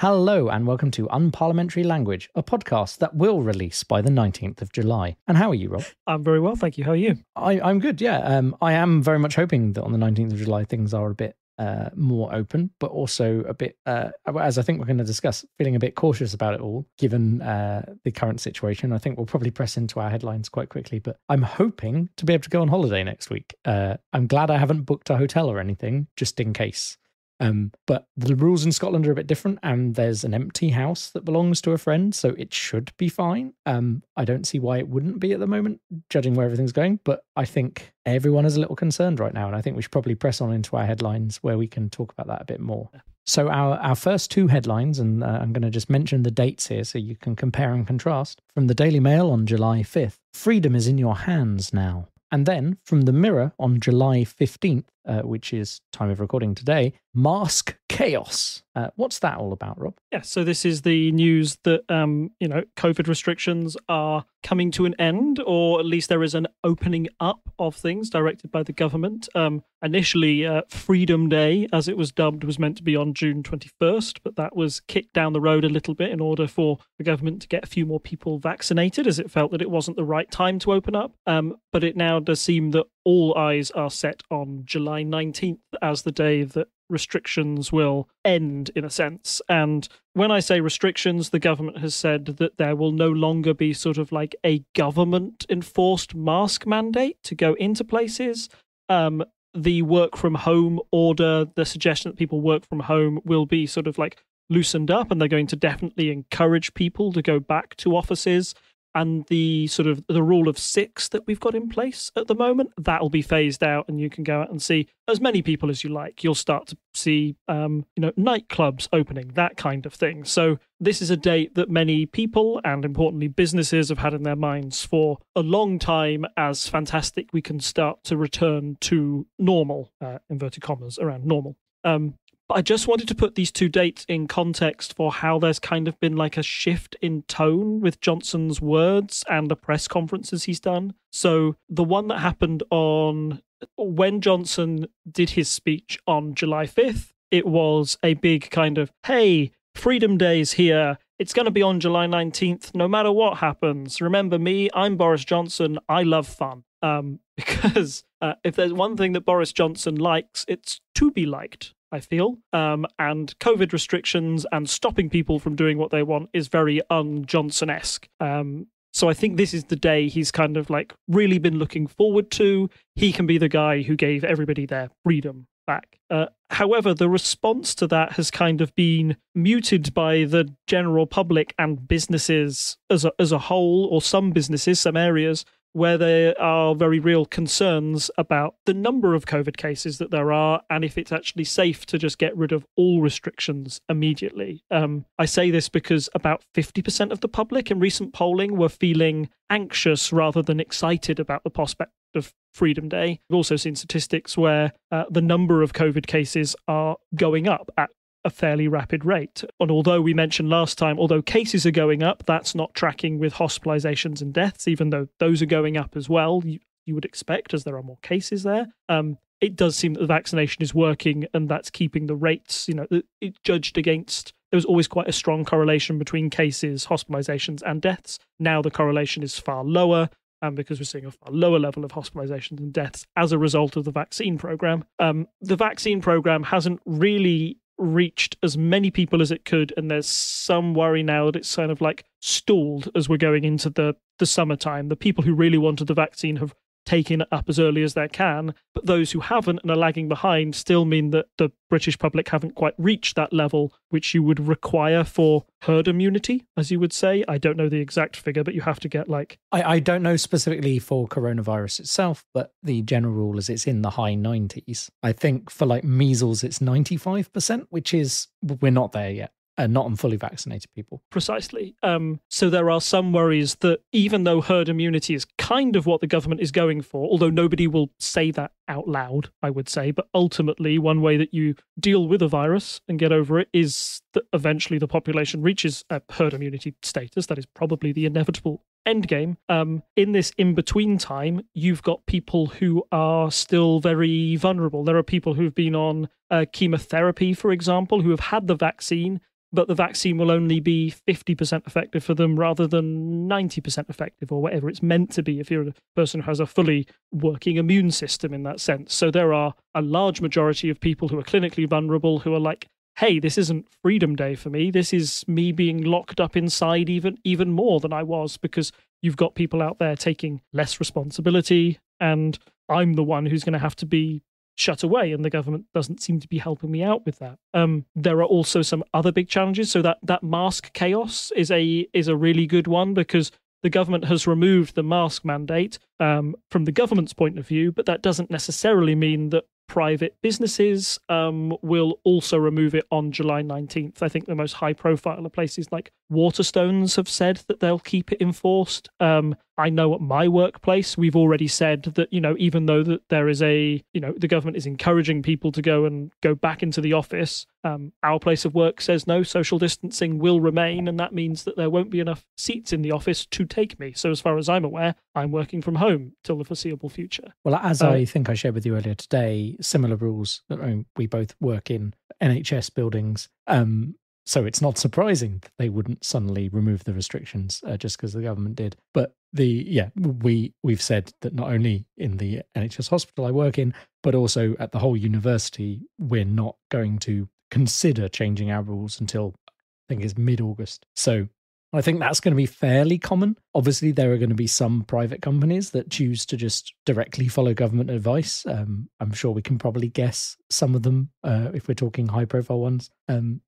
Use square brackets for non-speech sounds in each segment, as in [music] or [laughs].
Hello, and welcome to Unparliamentary Language, a podcast that will release by the 19th of July. And how are you, Rob? I'm very well, thank you. How are you? I, I'm good, yeah. Um, I am very much hoping that on the 19th of July things are a bit uh, more open, but also a bit, uh, as I think we're going to discuss, feeling a bit cautious about it all, given uh, the current situation. I think we'll probably press into our headlines quite quickly, but I'm hoping to be able to go on holiday next week. Uh, I'm glad I haven't booked a hotel or anything, just in case. Um, but the rules in Scotland are a bit different, and there's an empty house that belongs to a friend, so it should be fine. Um, I don't see why it wouldn't be at the moment, judging where everything's going. But I think everyone is a little concerned right now, and I think we should probably press on into our headlines where we can talk about that a bit more. So our our first two headlines, and uh, I'm going to just mention the dates here so you can compare and contrast. From the Daily Mail on July 5th, freedom is in your hands now. And then from the Mirror on July 15th, uh, which is time of recording today, Mask Chaos. Uh, what's that all about, Rob? Yeah, so this is the news that um, you know COVID restrictions are coming to an end, or at least there is an opening up of things directed by the government. Um, initially, uh, Freedom Day, as it was dubbed, was meant to be on June 21st, but that was kicked down the road a little bit in order for the government to get a few more people vaccinated, as it felt that it wasn't the right time to open up. Um, but it now does seem that all eyes are set on July 19th as the day that restrictions will end, in a sense. And when I say restrictions, the government has said that there will no longer be sort of like a government enforced mask mandate to go into places. Um, the work from home order, the suggestion that people work from home will be sort of like loosened up, and they're going to definitely encourage people to go back to offices and the sort of the rule of six that we've got in place at the moment that'll be phased out and you can go out and see as many people as you like. You'll start to see um, you know nightclubs opening that kind of thing. So this is a date that many people and importantly businesses have had in their minds for a long time as fantastic. We can start to return to normal uh, inverted commas around normal. Um, but I just wanted to put these two dates in context for how there's kind of been like a shift in tone with Johnson's words and the press conferences he's done. So the one that happened on when Johnson did his speech on July 5th, it was a big kind of, hey, Freedom Day's here. It's going to be on July 19th, no matter what happens. Remember me, I'm Boris Johnson. I love fun. Um, [laughs] because uh, if there's one thing that Boris Johnson likes, it's to be liked. I feel. Um, and COVID restrictions and stopping people from doing what they want is very un Johnson esque. Um, so I think this is the day he's kind of like really been looking forward to. He can be the guy who gave everybody their freedom back. Uh, however, the response to that has kind of been muted by the general public and businesses as a, as a whole, or some businesses, some areas where there are very real concerns about the number of COVID cases that there are and if it's actually safe to just get rid of all restrictions immediately. Um, I say this because about 50% of the public in recent polling were feeling anxious rather than excited about the prospect of Freedom Day. We've also seen statistics where uh, the number of COVID cases are going up at a fairly rapid rate. And although we mentioned last time, although cases are going up, that's not tracking with hospitalizations and deaths, even though those are going up as well, you, you would expect as there are more cases there. Um, it does seem that the vaccination is working and that's keeping the rates, you know, it judged against. There was always quite a strong correlation between cases, hospitalizations, and deaths. Now the correlation is far lower. Um, because we're seeing a far lower level of hospitalizations and deaths as a result of the vaccine program. Um, the vaccine program hasn't really reached as many people as it could and there's some worry now that it's kind of like stalled as we're going into the the summertime. The people who really wanted the vaccine have taken it up as early as they can. But those who haven't and are lagging behind still mean that the British public haven't quite reached that level which you would require for herd immunity, as you would say. I don't know the exact figure, but you have to get like. I, I don't know specifically for coronavirus itself, but the general rule is it's in the high 90s. I think for like measles, it's 95%, which is, we're not there yet and not on fully vaccinated people. Precisely. Um, so there are some worries that even though herd immunity is kind of what the government is going for, although nobody will say that out loud, I would say, but ultimately, one way that you deal with a virus and get over it is that eventually the population reaches a herd immunity status. That is probably the inevitable endgame. Um, in this in between time, you've got people who are still very vulnerable. There are people who've been on uh, chemotherapy, for example, who have had the vaccine but the vaccine will only be 50% effective for them rather than 90% effective or whatever it's meant to be if you're a person who has a fully working immune system in that sense. So there are a large majority of people who are clinically vulnerable who are like, hey, this isn't freedom day for me. This is me being locked up inside even even more than I was because you've got people out there taking less responsibility and I'm the one who's going to have to be shut away and the government doesn't seem to be helping me out with that um, there are also some other big challenges so that that mask chaos is a is a really good one because the government has removed the mask mandate um, from the government's point of view but that doesn't necessarily mean that private businesses um, will also remove it on July 19th. I think the most high profile of places like Waterstones have said that they'll keep it enforced. Um, I know at my workplace, we've already said that, you know, even though that there is a, you know, the government is encouraging people to go and go back into the office, um, our place of work says no, social distancing will remain. And that means that there won't be enough seats in the office to take me. So, as far as I'm aware, I'm working from home till the foreseeable future. Well, as I think I shared with you earlier today, similar rules. I mean, we both work in NHS buildings. Um, so it's not surprising that they wouldn't suddenly remove the restrictions uh, just because the government did. But the yeah, we we've said that not only in the NHS hospital I work in, but also at the whole university, we're not going to consider changing our rules until I think it's mid August. So I think that's going to be fairly common. Obviously, there are going to be some private companies that choose to just directly follow government advice. Um, I'm sure we can probably guess some of them uh, if we're talking high profile ones. Um,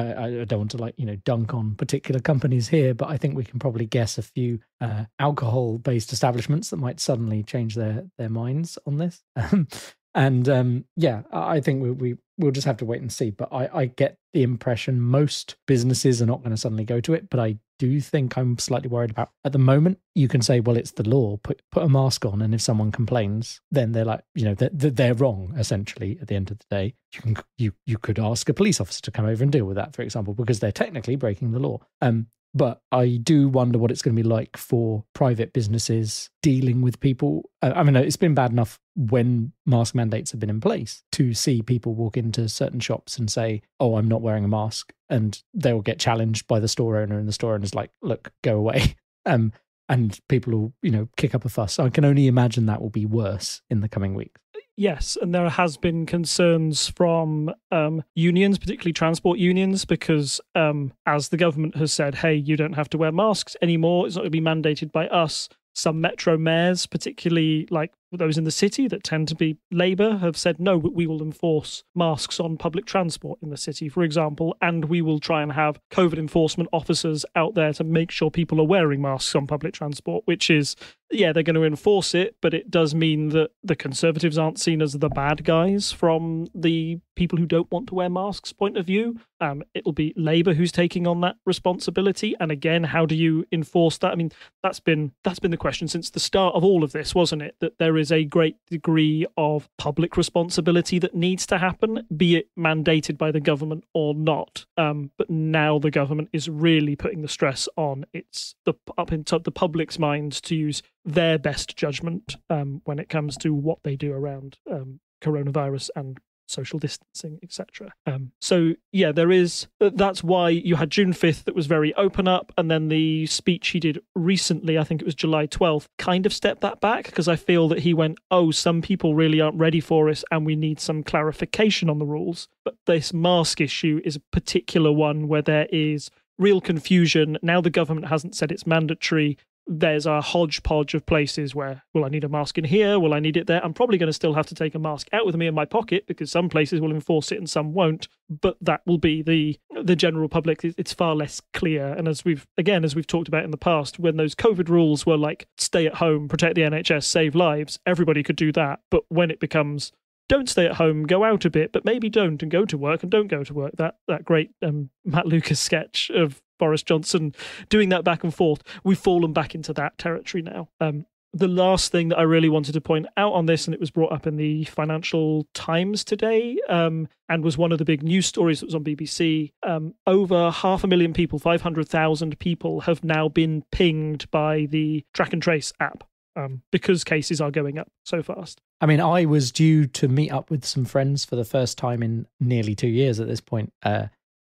I don't want to like you know dunk on particular companies here, but I think we can probably guess a few uh, alcohol based establishments that might suddenly change their their minds on this. [laughs] Um, and um, yeah, I think we, we we'll just have to wait and see. But I, I get the impression most businesses are not going to suddenly go to it. But I do think I'm slightly worried about at the moment. You can say, well, it's the law. Put put a mask on, and if someone complains, then they're like, you know, they're, they're wrong. Essentially, at the end of the day, you can you you could ask a police officer to come over and deal with that, for example, because they're technically breaking the law. Um, but I do wonder what it's going to be like for private businesses dealing with people. I mean, it's been bad enough when mask mandates have been in place to see people walk into certain shops and say, Oh, I'm not wearing a mask. And they'll get challenged by the store owner, and the store owner's like, Look, go away. [laughs] Um, and people will, you know, kick up a fuss. I can only imagine that will be worse in the coming weeks. Yes, and there has been concerns from um, unions, particularly transport unions, because um, as the government has said, hey, you don't have to wear masks anymore. It's not going to be mandated by us. Some metro mayors, particularly like those in the city that tend to be Labour have said, no, but we will enforce masks on public transport in the city, for example, and we will try and have COVID enforcement officers out there to make sure people are wearing masks on public transport, which is, yeah, they're going to enforce it, but it does mean that the Conservatives aren't seen as the bad guys from the people who don't want to wear masks point of view. Um, it'll be Labour who's taking on that responsibility. And again, how do you enforce that? I mean, that's been that's been the question since the start of all of this, wasn't it? That there is is a great degree of public responsibility that needs to happen, be it mandated by the government or not. Um, but now the government is really putting the stress on its the up into the public's minds to use their best judgment um, when it comes to what they do around um, coronavirus and social distancing, etc. Um, so yeah, there is. Uh, that's why you had June fifth that was very open up, and then the speech he did recently, I think it was July twelfth, kind of stepped that back because I feel that he went, "Oh, some people really aren't ready for us, and we need some clarification on the rules." But this mask issue is a particular one where there is real confusion. Now the government hasn't said it's mandatory there's a hodgepodge of places where, will I need a mask in here? Will I need it there? I'm probably going to still have to take a mask out with me in my pocket because some places will enforce it and some won't. But that will be the the general public. It's far less clear. And as we've again, as we've talked about in the past, when those COVID rules were like stay at home, protect the NHS, save lives, everybody could do that. But when it becomes don't stay at home, go out a bit, but maybe don't and go to work and don't go to work. That that great um, Matt Lucas sketch of Boris Johnson doing that back and forth. We've fallen back into that territory now. Um, the last thing that I really wanted to point out on this, and it was brought up in the Financial Times today, um, and was one of the big news stories that was on BBC. Um, over half a million people, 500,000 people, have now been pinged by the track and trace app um, because cases are going up so fast. I mean, I was due to meet up with some friends for the first time in nearly two years at this point uh,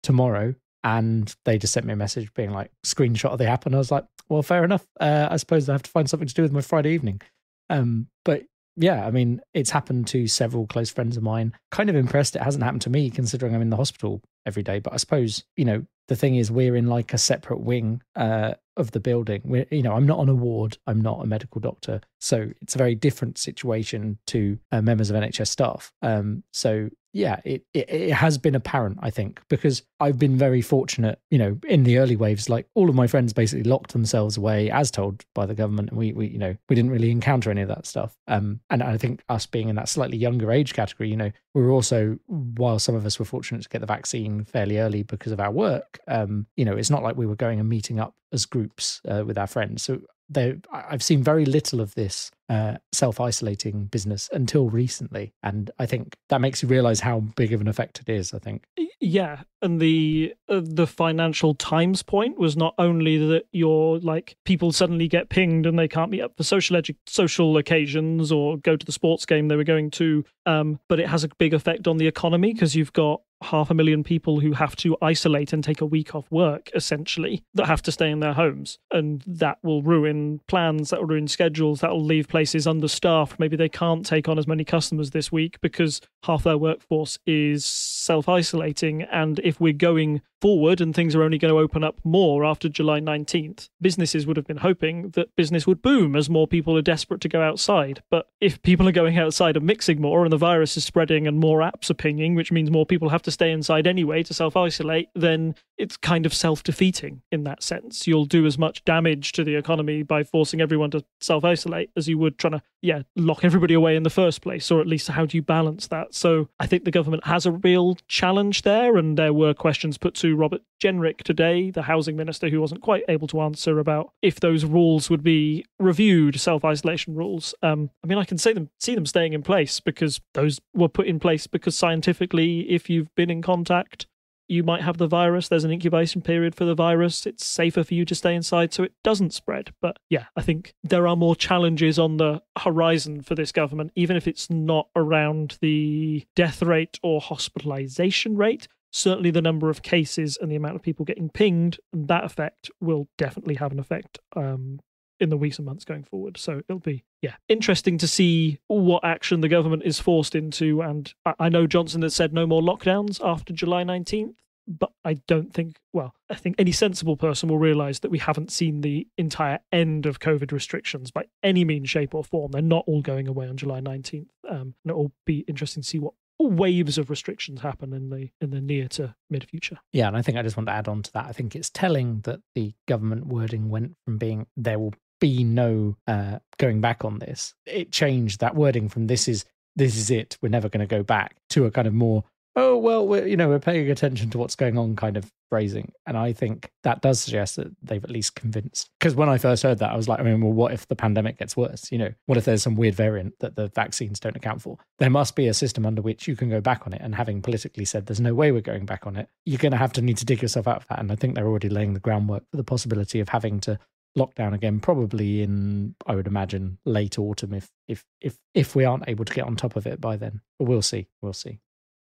tomorrow and they just sent me a message being like screenshot of the app, and I was like, well, fair enough. Uh, I suppose I have to find something to do with my Friday evening. Um, but yeah, I mean, it's happened to several close friends of mine. Kind of impressed it hasn't happened to me, considering I'm in the hospital every day. But I suppose you know the thing is we're in like a separate wing uh, of the building. We're, you know, I'm not on a ward. I'm not a medical doctor, so it's a very different situation to uh, members of NHS staff. Um, so yeah, it, it, it has been apparent, I think, because I've been very fortunate, you know, in the early waves, like all of my friends basically locked themselves away as told by the government. And we, we, you know, we didn't really encounter any of that stuff. Um, and I think us being in that slightly younger age category, you know, we were also, while some of us were fortunate to get the vaccine fairly early because of our work, um, you know, it's not like we were going and meeting up as groups uh, with our friends. So there, I've seen very little of this uh, self isolating business until recently, and I think that makes you realize how big of an effect it is. I think. Yeah, and the uh, the financial times point was not only that you're like people suddenly get pinged and they can't meet up for social edu- social occasions or go to the sports game they were going to, um, but it has a big effect on the economy because you've got half a million people who have to isolate and take a week off work essentially that have to stay in their homes and that will ruin plans that will ruin schedules that will leave places understaffed. Maybe they can't take on as many customers this week because half their workforce is self-isolating. And if we're going forward and things are only going to open up more after July 19th, businesses would have been hoping that business would boom as more people are desperate to go outside. But if people are going outside and mixing more and the virus is spreading and more apps are pinging, which means more people have to stay inside anyway to self isolate, then it's kind of self defeating in that sense. You'll do as much damage to the economy by forcing everyone to self isolate as you would trying to, yeah, lock everybody away in the first place, or at least how do you balance that? So I think the government has a real challenge there, and there were questions put to Robert Jenrick today, the housing minister, who wasn't quite able to answer about if those rules would be reviewed, self isolation rules. Um, I mean, I can see them see them staying in place because those were put in place because scientifically, if you've been in contact you might have the virus. There's an incubation period for the virus. It's safer for you to stay inside so it doesn't spread. But yeah, I think there are more challenges on the horizon for this government, even if it's not around the death rate or hospitalization rate certainly the number of cases and the amount of people getting pinged, and that effect will definitely have an effect um, in the weeks and months going forward. So it'll be, yeah, interesting to see what action the government is forced into. And I, I know Johnson has said no more lockdowns after July 19th. But I don't think, well, I think any sensible person will realize that we haven't seen the entire end of COVID restrictions by any means, shape, or form. They're not all going away on July 19th. Um, and it will be interesting to see what waves of restrictions happen in the in the near to mid future. Yeah, and I think I just want to add on to that. I think it's telling that the government wording went from being there will be no uh, going back on this. It changed that wording from this is this is it. We're never going to go back to a kind of more oh well we're you know we're paying attention to what's going on kind of phrasing. And i think that does suggest that they've at least convinced because when i first heard that i was like i mean well what if the pandemic gets worse? You know what if there's some weird variant that the vaccines don't account for? There must be a system under which you can go back on it. And having politically said there's no way we're going back on it you're going to have to need to dig yourself out of that. And i think they're already laying the groundwork for the possibility of having to lockdown again probably in i would imagine late autumn if if if if we aren't able to get on top of it by then. But we'll see. We'll see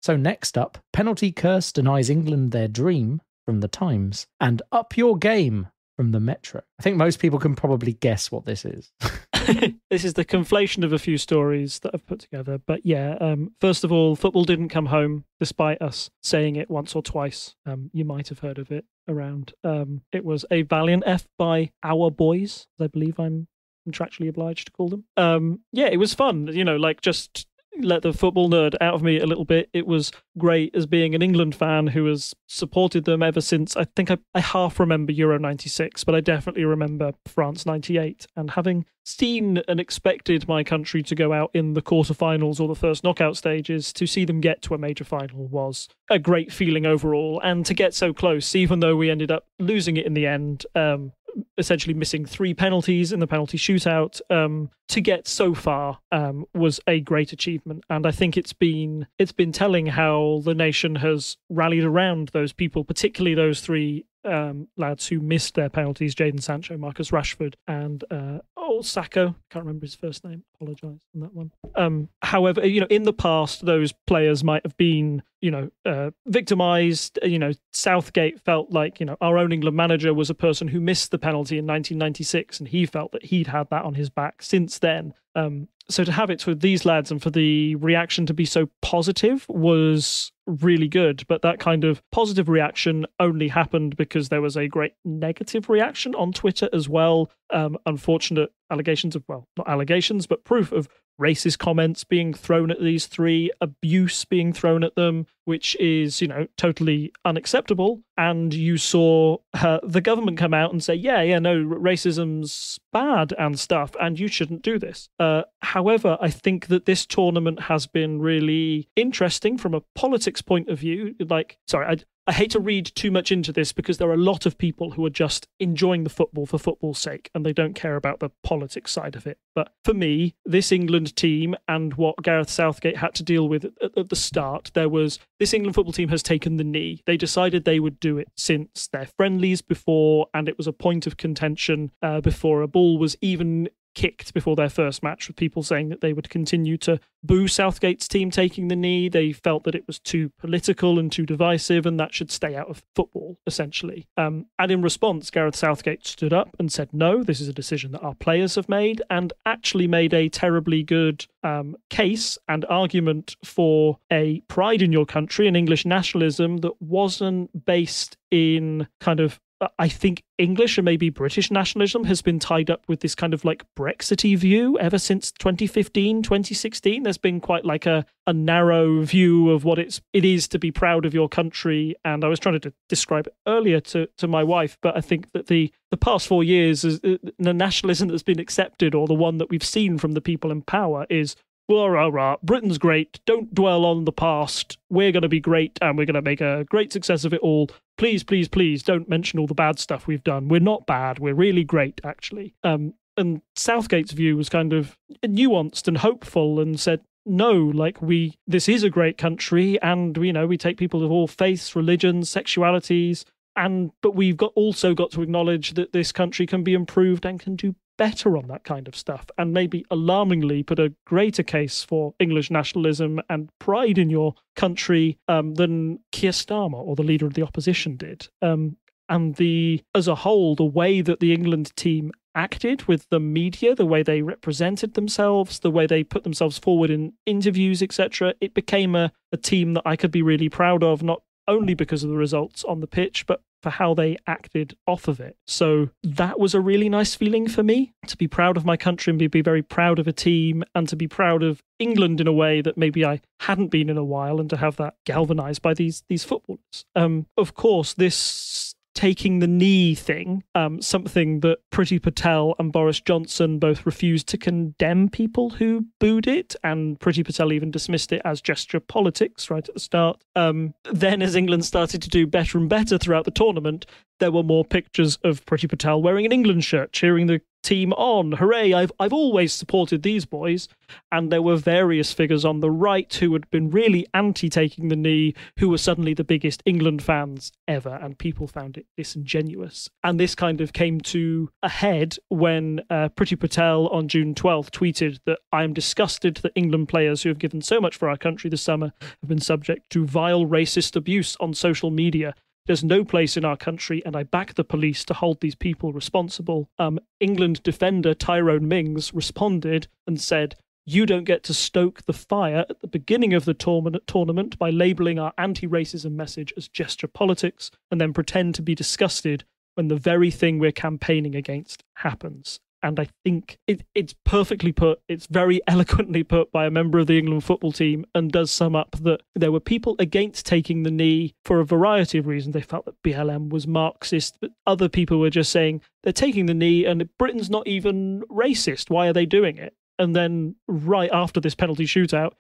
so, next up, penalty curse denies England their dream from the Times, and up your game from the Metro. I think most people can probably guess what this is. [laughs] this is the conflation of a few stories that I've put together. But yeah, um, first of all, football didn't come home, despite us saying it once or twice. Um, you might have heard of it around. Um, it was a valiant F by our boys, I believe I'm contractually obliged to call them. Um, yeah, it was fun. You know, like just let the football nerd out of me a little bit. It was great as being an England fan who has supported them ever since. I think I, I half remember Euro 96, but I definitely remember France 98. And having seen and expected my country to go out in the quarterfinals or the first knockout stages, to see them get to a major final was a great feeling overall. And to get so close, even though we ended up losing it in the end, um, essentially missing three penalties in the penalty shootout um, to get so far um, was a great achievement. And i think it's been it's been telling how the nation has rallied around those people particularly those three um, lads who missed their penalties: Jadon Sancho, Marcus Rashford, and uh, oh Saka. Can't remember his first name. Apologise on that one. Um, however, you know, in the past, those players might have been, you know, uh, victimised. You know, Southgate felt like, you know, our own England manager was a person who missed the penalty in 1996, and he felt that he'd had that on his back since then. Um, so to have it with these lads and for the reaction to be so positive was really good but that kind of positive reaction only happened because there was a great negative reaction on twitter as well. Um, unfortunate allegations of well not allegations but proof of racist comments being thrown at these three, abuse being thrown at them, which is, you know, totally unacceptable. And you saw uh, the government come out and say, yeah, yeah, no, racism's bad and stuff, and you shouldn't do this. Uh, however, I think that this tournament has been really interesting from a politics point of view. Like, sorry, I, I hate to read too much into this because there are a lot of people who are just enjoying the football for football's sake and they don't care about the politics side of it. But for me, this England team and what Gareth Southgate had to deal with at, at the start, there was this England football team has taken the knee. They decided they would do it since their friendlies before, and it was a point of contention uh, before a ball was even kicked before their first match with people saying that they would continue to boo Southgate's team taking the knee. They felt that it was too political and too divisive and that should stay out of football, essentially. Um, and in response, Gareth Southgate stood up and said, no, this is a decision that our players have made and actually made a terribly good um, case and argument for a pride in your country and English nationalism that wasn't based in kind of I think English and maybe British nationalism has been tied up with this kind of like Brexity view ever since 2015, 2016. There's been quite like a, a narrow view of what it's it is to be proud of your country. And I was trying to describe it earlier to, to my wife, but I think that the the past four years, is, uh, the nationalism that's been accepted, or the one that we've seen from the people in power, is rah, rah, rah, Britain's great. Don't dwell on the past. We're going to be great and we're going to make a great success of it all. Please, please, please don't mention all the bad stuff we've done. We're not bad. We're really great, actually. Um, and Southgate's view was kind of nuanced and hopeful and said, no, like we, this is a great country and, you know, we take people of all faiths, religions, sexualities, and but we've got also got to acknowledge that this country can be improved and can do better on that kind of stuff and maybe alarmingly put a greater case for English nationalism and pride in your country um, than Keir Starmer or the leader of the opposition did. Um, and the as a whole, the way that the England team acted with the media, the way they represented themselves, the way they put themselves forward in interviews, etc., it became a, a team that I could be really proud of, not only because of the results on the pitch, but for how they acted off of it. So that was a really nice feeling for me to be proud of my country and be, very proud of a team and to be proud of England in a way that maybe I hadn't been in a while and to have that galvanized by these these footballers. Um, of course, this taking the knee thing, um, something that Priti Patel and Boris Johnson both refused to condemn people who booed it, and Priti Patel even dismissed it as gesture politics right at the start. Um, then, as England started to do better and better throughout the tournament, there were more pictures of Priti Patel wearing an England shirt, cheering the team on. Hooray, I've, I've always supported these boys. And there were various figures on the right who had been really anti taking the knee, who were suddenly the biggest England fans ever. And people found it disingenuous. And this kind of came to a head when uh, Priti Patel on June 12th tweeted that I am disgusted that England players who have given so much for our country this summer have been subject to vile racist abuse on social media there's no place in our country, and I back the police to hold these people responsible. Um, England defender Tyrone Mings responded and said, you don't get to stoke the fire at the beginning of the tournament by labeling our anti racism message as gesture politics and then pretend to be disgusted when the very thing we're campaigning against happens and I think it, it's perfectly put. It's very [laughs] eloquently put by a member of the England football team, and does sum up that there were people against taking the knee for a variety of reasons. They felt that BLM was Marxist, but other people were just saying they're taking the knee, and Britain's not even racist. Why are they doing it? And then, right after this penalty shootout,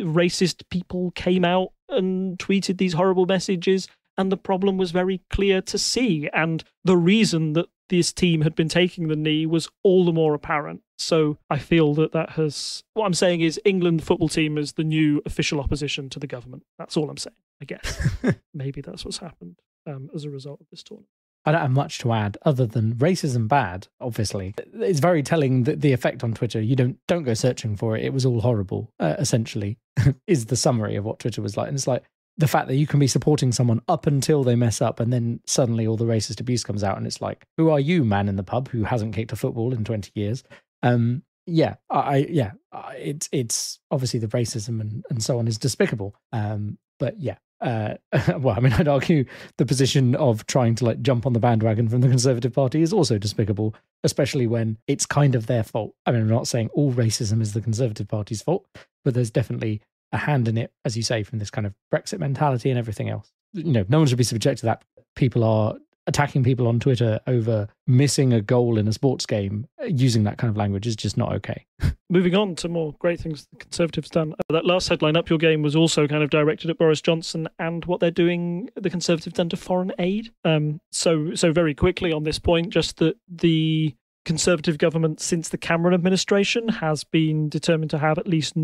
racist people came out and tweeted these horrible messages and the problem was very clear to see. And the reason that this team had been taking the knee was all the more apparent. So I feel that that has. What I'm saying is, England football team is the new official opposition to the government. That's all I'm saying. I guess [laughs] maybe that's what's happened. um, as a result of this tournament. I don't have much to add other than racism bad. Obviously, it's very telling that the effect on Twitter. You don't don't go searching for it. It was all horrible. Uh, essentially, [laughs] is the summary of what Twitter was like. And it's like the fact that you can be supporting someone up until they mess up, and then suddenly all the racist abuse comes out, and it's like, who are you, man in the pub who hasn't kicked a football in twenty years? Um, yeah, I yeah, it's it's obviously the racism and and so on is despicable. Um, but yeah, uh, [laughs] well, I mean, I'd argue the position of trying to like jump on the bandwagon from the Conservative Party is also despicable, especially when it's kind of their fault. I mean, I'm not saying all racism is the Conservative Party's fault, but there's definitely a hand in it, as you say, from this kind of Brexit mentality and everything else. You know, no one should be subject to that. People are attacking people on Twitter over missing a goal in a sports game uh, using that kind of language is just not okay. [laughs] Moving on to more great things the Conservatives done. Uh, that last headline, Up Your Game, was also kind of directed at Boris Johnson and what they're doing, the Conservatives done to foreign aid. Um, so, so very quickly on this point, just that the Conservative government since the Cameron administration has been determined to have at least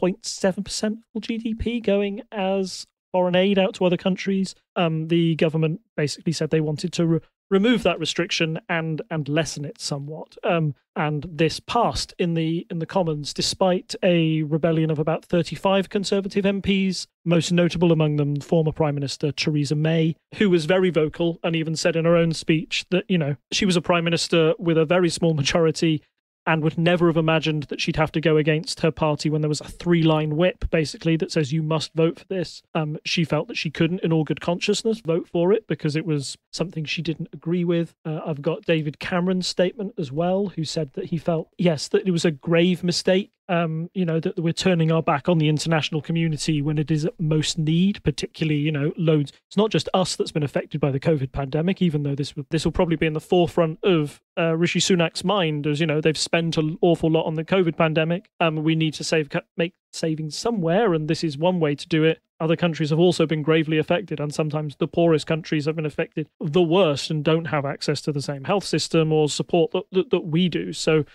0.7% of all GDP going as foreign aid out to other countries. Um, the government basically said they wanted to re- remove that restriction and and lessen it somewhat. Um, and this passed in the in the Commons, despite a rebellion of about 35 Conservative MPs, most notable among them former Prime Minister Theresa May, who was very vocal and even said in her own speech that you know she was a prime minister with a very small majority and would never have imagined that she'd have to go against her party when there was a three line whip basically that says you must vote for this. Um, she felt that she couldn't, in all good consciousness, vote for it because it was something she didn't agree with. Uh, I've got David Cameron's statement as well, who said that he felt, yes, that it was a grave mistake um, you know, that we're turning our back on the international community when it is at most need, particularly, you know, loads. It's not just us that's been affected by the COVID pandemic, even though this this will probably be in the forefront of uh, Rishi Sunak's mind, as you know, they've spent an awful lot on the COVID pandemic. Um, we need to save make savings somewhere, and this is one way to do it. Other countries have also been gravely affected, and sometimes the poorest countries have been affected the worst and don't have access to the same health system or support that, that, that we do. So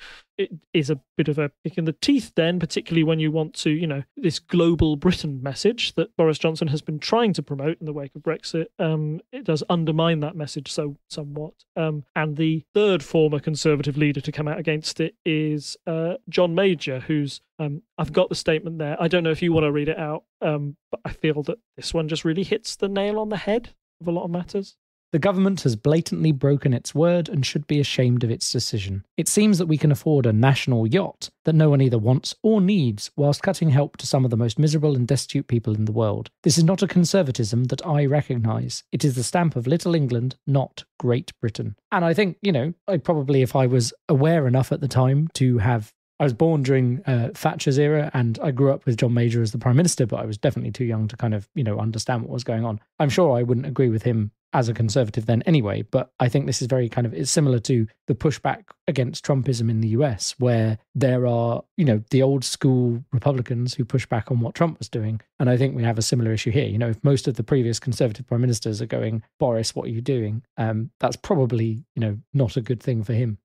it is a bit of a kick in the teeth then, particularly when you want to, you know, this global Britain message that Boris Johnson has been trying to promote in the wake of Brexit. Um, it does undermine that message so somewhat. Um, and the third former Conservative leader to come out against it is uh, John Major, who's um, I've got the statement there. I don't know if you want to read it out, um, but I feel that this one just really hits the nail on the head of a lot of matters. The government has blatantly broken its word and should be ashamed of its decision. It seems that we can afford a national yacht that no one either wants or needs, whilst cutting help to some of the most miserable and destitute people in the world. This is not a conservatism that I recognise. It is the stamp of Little England, not Great Britain. And I think, you know, I probably, if I was aware enough at the time to have I was born during uh, Thatcher's era, and I grew up with John Major as the prime minister, but I was definitely too young to kind of, you know, understand what was going on. I'm sure I wouldn't agree with him as a conservative then anyway, but I think this is very kind of it's similar to the pushback against Trumpism in the US, where there are, you know, the old school Republicans who push back on what Trump was doing. And I think we have a similar issue here. You know, if most of the previous conservative prime ministers are going, Boris, what are you doing? Um, that's probably, you know, not a good thing for him.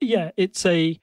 Yeah, it's a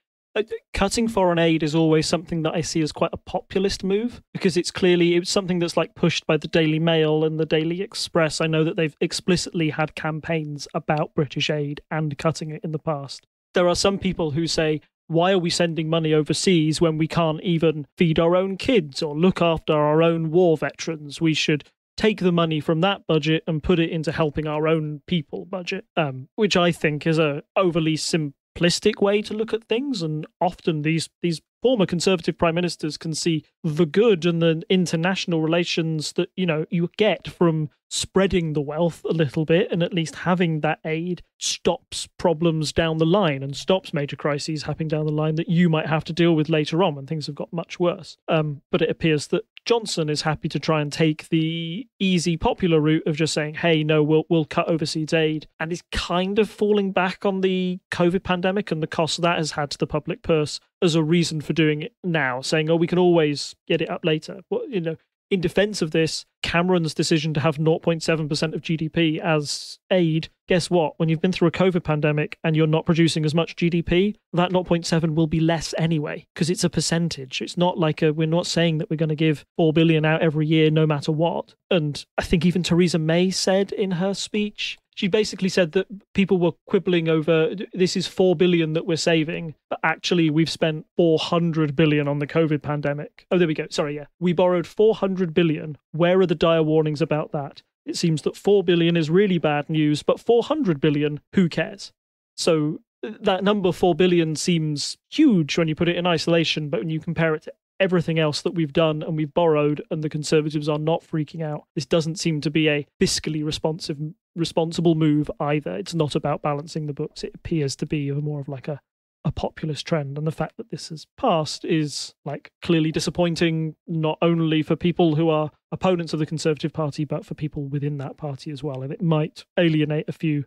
cutting foreign aid is always something that I see as quite a populist move because it's clearly it's something that's like pushed by the Daily Mail and the Daily Express. I know that they've explicitly had campaigns about British aid and cutting it in the past. There are some people who say, why are we sending money overseas when we can't even feed our own kids or look after our own war veterans? We should take the money from that budget and put it into helping our own people budget, um, which I think is a overly sim- simplistic way to look at things and often these these former conservative prime ministers can see the good and the international relations that you know you get from spreading the wealth a little bit and at least having that aid stops problems down the line and stops major crises happening down the line that you might have to deal with later on when things have got much worse um, but it appears that Johnson is happy to try and take the easy popular route of just saying, "Hey, no, we'll we'll cut overseas aid," and is kind of falling back on the COVID pandemic and the cost that has had to the public purse as a reason for doing it now, saying, "Oh, we can always get it up later." Well, you know, in defense of this, Cameron's decision to have 0.7% of GDP as aid, guess what? When you've been through a COVID pandemic and you're not producing as much GDP, that 0.7 will be less anyway because it's a percentage. It's not like a, we're not saying that we're going to give 4 billion out every year no matter what. And I think even Theresa May said in her speech she basically said that people were quibbling over this is 4 billion that we're saving but actually we've spent 400 billion on the covid pandemic. Oh there we go. Sorry yeah. We borrowed 400 billion. Where are the dire warnings about that? It seems that 4 billion is really bad news but 400 billion who cares? So uh, that number 4 billion seems huge when you put it in isolation but when you compare it to everything else that we've done and we've borrowed and the conservatives are not freaking out. This doesn't seem to be a fiscally responsive responsible move either. It's not about balancing the books. It appears to be more of like a a populist trend. And the fact that this has passed is like clearly disappointing not only for people who are opponents of the conservative party but for people within that party as well. And it might alienate a few.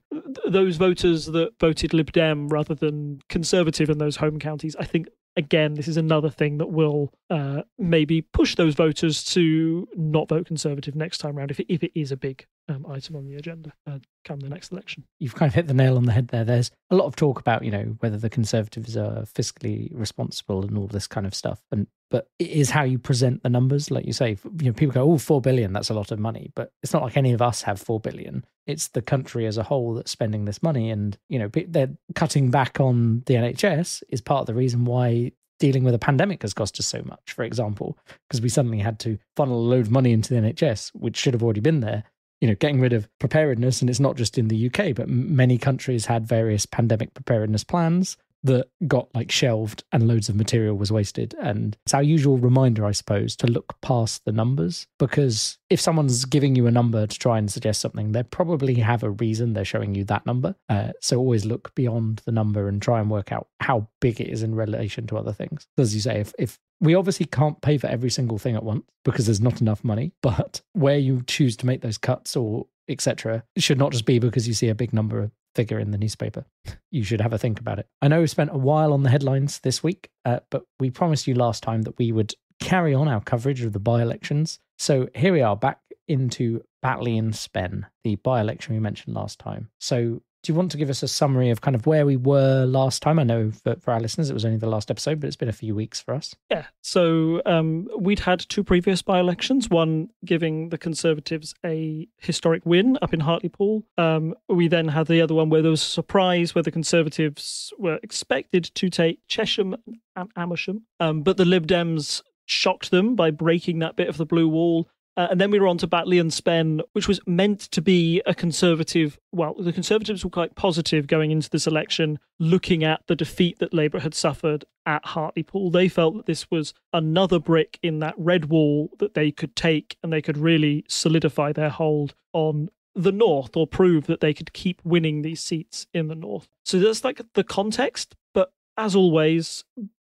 Those voters that voted lib dem rather than conservative in those home counties i think again, this is another thing that will uh, maybe push those voters to not vote Conservative next time around if it, if it is a big um, item on the agenda uh, come the next election. You've kind of hit the nail on the head there. There's a lot of talk about you know whether the Conservatives are fiscally responsible and all this kind of stuff, and but it is how you present the numbers. Like you say, you know, people go, "Oh, four billion, that's a lot of money," but it's not like any of us have four billion. It's the country as a whole that's spending this money, and you know, they're cutting back on the NHS is part of the reason why dealing with a pandemic has cost us so much, for example, because we suddenly had to funnel a load of money into the NHS, which should have already been there. You know, getting rid of preparedness, and it's not just in the UK, but many countries had various pandemic preparedness plans that got like shelved and loads of material was wasted. And it's our usual reminder, I suppose, to look past the numbers because if someone's giving you a number to try and suggest something, they probably have a reason they're showing you that number. Uh, so always look beyond the number and try and work out how big it is in relation to other things. As you say, if, if we obviously can't pay for every single thing at once because there's not enough money, [laughs] but where you choose to make those cuts or etc. should not just be because you see a big number figure in the newspaper. [laughs] You should have a think about it. I know we spent a while on the headlines this week, uh, but we promised you last time that we would carry on our coverage of the by elections. So here we are back into Batley and Spen, the by election we mentioned last time. So do you want to give us a summary of kind of where we were last time? I know for, for our listeners, it was only the last episode, but it's been a few weeks for us. Yeah. So um, we'd had two previous by elections, one giving the Conservatives a historic win up in Hartlepool. Um, we then had the other one where there was a surprise where the Conservatives were expected to take Chesham and Amersham, um, but the Lib Dems shocked them by breaking that bit of the blue wall uh, and then we were on to Batley and Spen, which was meant to be a conservative. Well, the Conservatives were quite positive going into this election, looking at the defeat that Labour had suffered at Hartlepool. They felt that this was another brick in that red wall that they could take and they could really solidify their hold on the North or prove that they could keep winning these seats in the North. So that's like the context. But as always,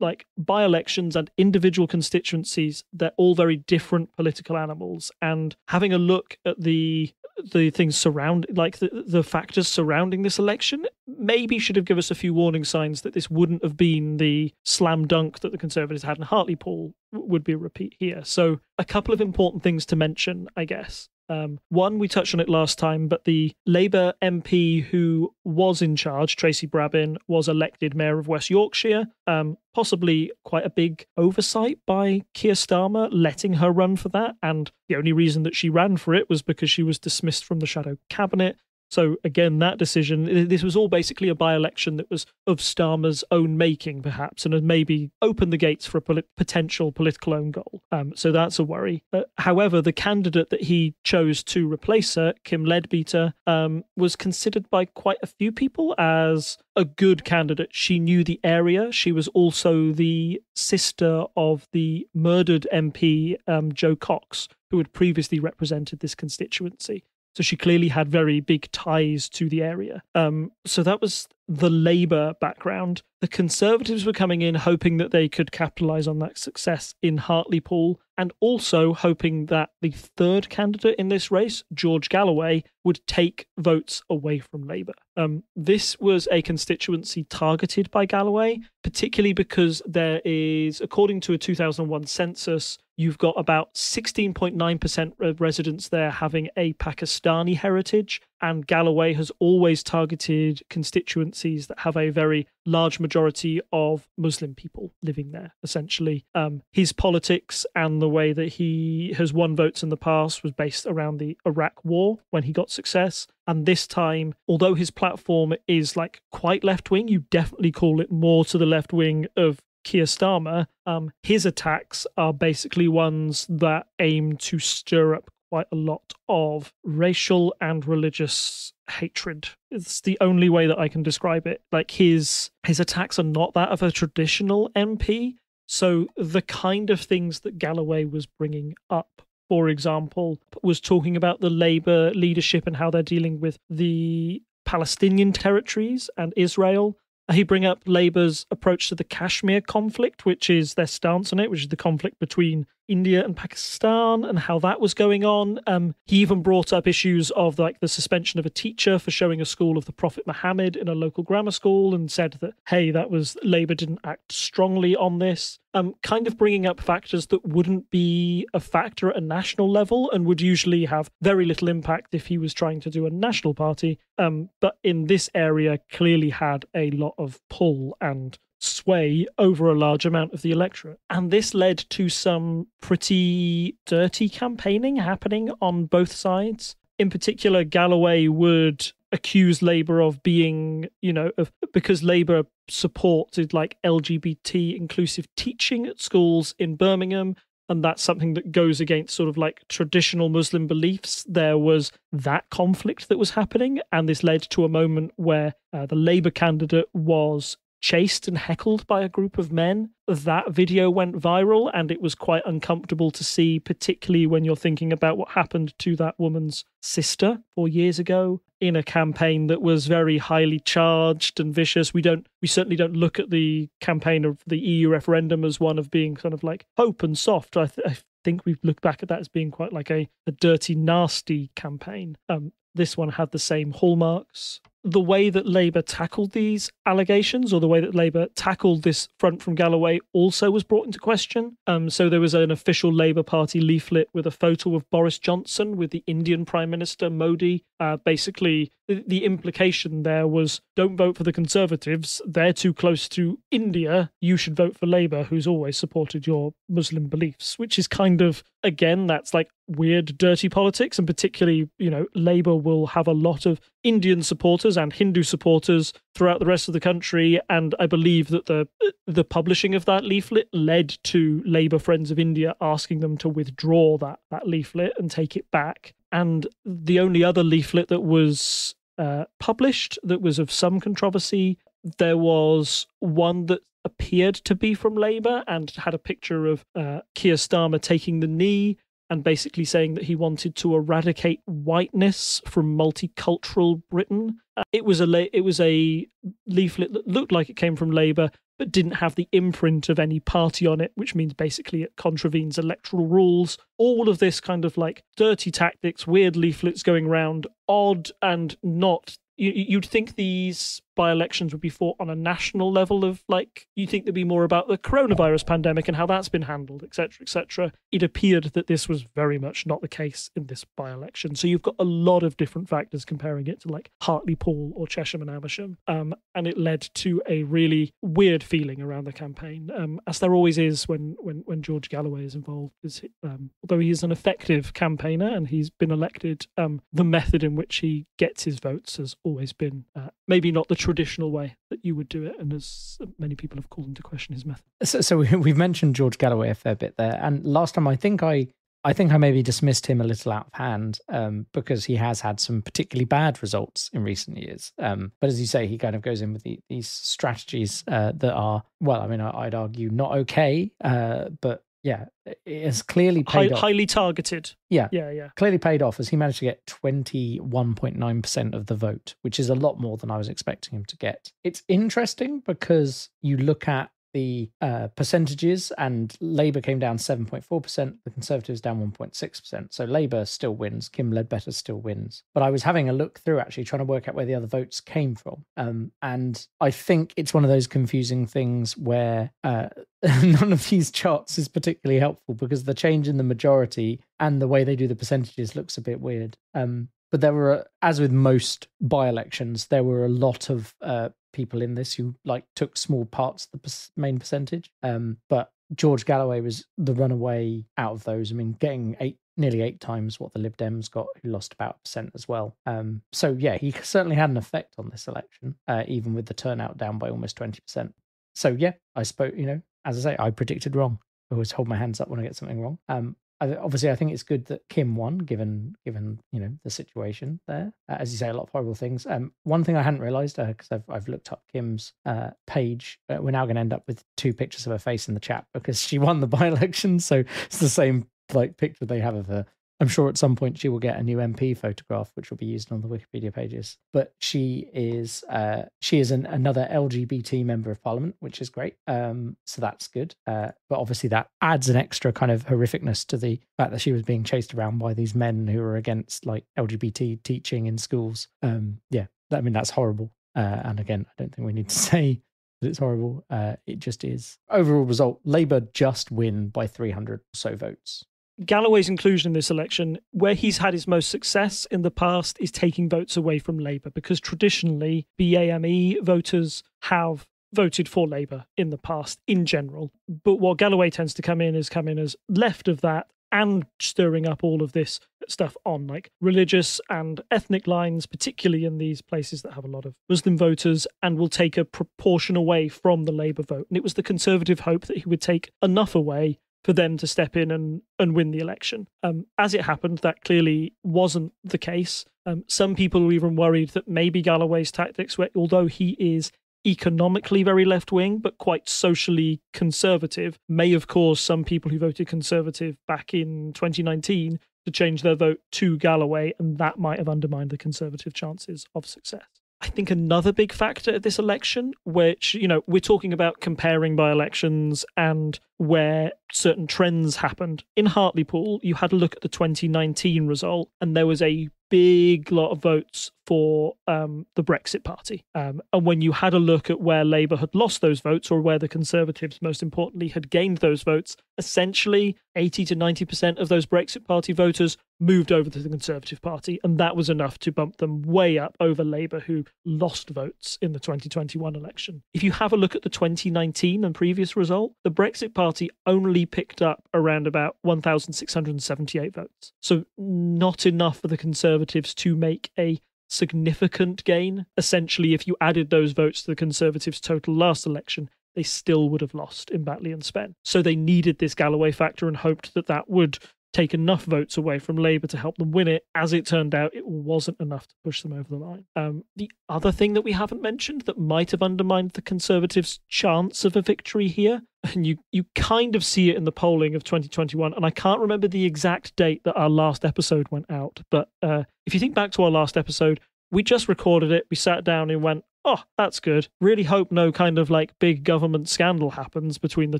like by elections and individual constituencies, they're all very different political animals. And having a look at the the things surround like the, the factors surrounding this election maybe should have given us a few warning signs that this wouldn't have been the slam dunk that the conservatives had in hartlepool would be a repeat here so a couple of important things to mention i guess um, one, we touched on it last time, but the Labour MP who was in charge, Tracy Brabin, was elected Mayor of West Yorkshire. Um, possibly quite a big oversight by Keir Starmer letting her run for that. And the only reason that she ran for it was because she was dismissed from the shadow cabinet. So again, that decision, this was all basically a by-election that was of Starmer's own making, perhaps, and had maybe opened the gates for a pol- potential political own goal. Um, so that's a worry. Uh, however, the candidate that he chose to replace her, Kim Leadbeater, um, was considered by quite a few people as a good candidate. She knew the area. She was also the sister of the murdered MP um, Jo Cox, who had previously represented this constituency. So she clearly had very big ties to the area. Um, so that was the Labour background. The Conservatives were coming in hoping that they could capitalise on that success in Hartlepool and also hoping that the third candidate in this race, George Galloway, would take votes away from Labour. Um, this was a constituency targeted by Galloway, particularly because there is, according to a 2001 census, You've got about 16.9% of residents there having a Pakistani heritage, and Galloway has always targeted constituencies that have a very large majority of Muslim people living there, essentially. Um, his politics and the way that he has won votes in the past was based around the Iraq War when he got success. And this time, although his platform is like quite left wing, you definitely call it more to the left wing of Keir Starmer, um, his attacks are basically ones that aim to stir up quite a lot of racial and religious hatred. It's the only way that I can describe it. Like his his attacks are not that of a traditional MP. So the kind of things that Galloway was bringing up, for example, was talking about the Labour leadership and how they're dealing with the Palestinian territories and Israel he bring up Labour's approach to the Kashmir conflict, which is their stance on it, which is the conflict between India and Pakistan and how that was going on. Um, he even brought up issues of like the suspension of a teacher for showing a school of the Prophet Muhammad in a local grammar school and said that, hey, that was Labour didn't act strongly on this. Um, kind of bringing up factors that wouldn't be a factor at a national level and would usually have very little impact if he was trying to do a national party. Um, but in this area, clearly had a lot of pull and sway over a large amount of the electorate. And this led to some pretty dirty campaigning happening on both sides. In particular, Galloway would accuse Labour of being, you know, of because Labour supported like LGBT inclusive teaching at schools in Birmingham. And that's something that goes against sort of like traditional Muslim beliefs. There was that conflict that was happening. And this led to a moment where uh, the Labour candidate was chased and heckled by a group of men. That video went viral and it was quite uncomfortable to see, particularly when you're thinking about what happened to that woman's sister four years ago in a campaign that was very highly charged and vicious. We don't we certainly don't look at the campaign of the EU referendum as one of being kind of like hope and soft. I, th- I think we've looked back at that as being quite like a, a dirty, nasty campaign. Um, this one had the same hallmarks the way that Labour tackled these allegations or the way that Labour tackled this front from Galloway also was brought into question. Um, so there was an official Labour Party leaflet with a photo of Boris Johnson with the Indian Prime Minister Modi. Uh, basically, the, the implication there was don't vote for the Conservatives, they're too close to India. You should vote for Labour, who's always supported your Muslim beliefs, which is kind of, again, that's like weird, dirty politics. And particularly, you know, Labour will have a lot of Indian supporters and Hindu supporters throughout the rest of the country. And I believe that the the publishing of that leaflet led to Labour Friends of India asking them to withdraw that that leaflet and take it back. And the only other leaflet that was uh, published that was of some controversy, there was one that appeared to be from Labour and had a picture of uh, Keir Starmer taking the knee and basically saying that he wanted to eradicate whiteness from multicultural Britain. Uh, it was a la- it was a leaflet that looked like it came from Labour, but didn't have the imprint of any party on it, which means basically it contravenes electoral rules. All of this kind of like dirty tactics, weird leaflets going around, odd and not. You, would think these by elections would be fought on a national level of like you think there'd be more about the coronavirus pandemic and how that's been handled etc etc it appeared that this was very much not the case in this by election so you've got a lot of different factors comparing it to like hartlepool or chesham and amersham um, and it led to a really weird feeling around the campaign um, as there always is when when when george galloway is involved is um, although he is an effective campaigner and he's been elected um, the method in which he gets his votes has always been uh, maybe not the traditional way that you would do it, and as many people have called into question his method. So, so we've mentioned George Galloway a fair bit there, and last time I think I I think I maybe dismissed him a little out of hand um, because he has had some particularly bad results in recent years. Um, but as you say, he kind of goes in with the, these strategies uh, that are, well, I mean, I, would argue not okay, uh, but yeah, it has clearly paid High, off. Highly targeted. Yeah. Yeah, yeah. Clearly paid off as he managed to get 21.9% of the vote, which is a lot more than I was expecting him to get. It's interesting because you look at the uh, percentages, and Labour came down 7.4%, the Conservatives down 1.6%. So Labour still wins, Kim Leadbeater still wins. But I was having a look through actually trying to work out where the other votes came from. Um, and I think it's one of those confusing things where uh, [laughs] none of these charts is particularly helpful because the change in the majority and the way they do the percentages looks a bit weird. Um, but there were, as with most by-elections, there were a lot of uh, people in this who like took small parts of the main percentage. Um, but George Galloway was the runaway out of those. I mean, getting eight, nearly eight times what the Lib Dems got, who lost about a percent as well. Um, so yeah, he [laughs] certainly had an effect on this election, uh, even with the turnout down by almost twenty percent. So yeah, I spoke. You know, as I say, I predicted wrong. I always hold my hands up when I get something wrong. Um, obviously I think it's good that Kim won, given given you know the situation there. Uh, as you say, a lot of horrible things. Um, one thing I hadn't realised because uh, I've I've looked up Kim's uh, page. Uh, we're now going to end up with two pictures of her face in the chat because she won the by election, so it's the same like picture they have of her I'm sure at some point she will get a new MP photograph, which will be used on the Wikipedia pages. But she is uh, she is an, another LGBT member of Parliament, which is great. Um, so that's good. Uh, but obviously that adds an extra kind of horrificness to the fact that she was being chased around by these men who are against like LGBT teaching in schools. Um, yeah, I mean that's horrible. Uh, and again, I don't think we need to [laughs] say that it's horrible. Uh, it just is. Overall result: Labour just win by 300 or so votes. Galloway's inclusion in this election, where he's had his most success in the past, is taking votes away from Labour because traditionally BAME voters have voted for Labour in the past in general. But what Galloway tends to come in is come in as left of that and stirring up all of this stuff on like religious and ethnic lines, particularly in these places that have a lot of Muslim voters, and will take a proportion away from the Labour vote. And it was the Conservative hope that he would take enough away for them to step in and, and win the election. Um, as it happened, that clearly wasn't the case. Um, some people were even worried that maybe Galloway's tactics, were, although he is economically very left wing, but quite socially conservative, may have caused some people who voted conservative back in 2019 to change their vote to Galloway, and that might have undermined the conservative chances of success. I think another big factor of this election, which, you know, we're talking about comparing by elections and where certain trends happened. In Hartlepool, you had a look at the 2019 result, and there was a big lot of votes for um, the Brexit Party. Um, and when you had a look at where Labour had lost those votes, or where the Conservatives, most importantly, had gained those votes, essentially 80 to 90% of those Brexit Party voters moved over to the Conservative Party. And that was enough to bump them way up over Labour, who lost votes in the 2021 election. If you have a look at the 2019 and previous result, the Brexit Party only picked up around about 1,678 votes. So, not enough for the Conservatives to make a significant gain. Essentially, if you added those votes to the Conservatives' total last election, they still would have lost in Batley and Spen. So they needed this Galloway factor and hoped that that would take enough votes away from Labour to help them win it. As it turned out, it wasn't enough to push them over the line. Um, the other thing that we haven't mentioned that might have undermined the Conservatives' chance of a victory here, and you, you kind of see it in the polling of 2021, and I can't remember the exact date that our last episode went out, but uh, if you think back to our last episode, we just recorded it, we sat down and went, oh, that's good. Really hope no kind of like big government scandal happens between the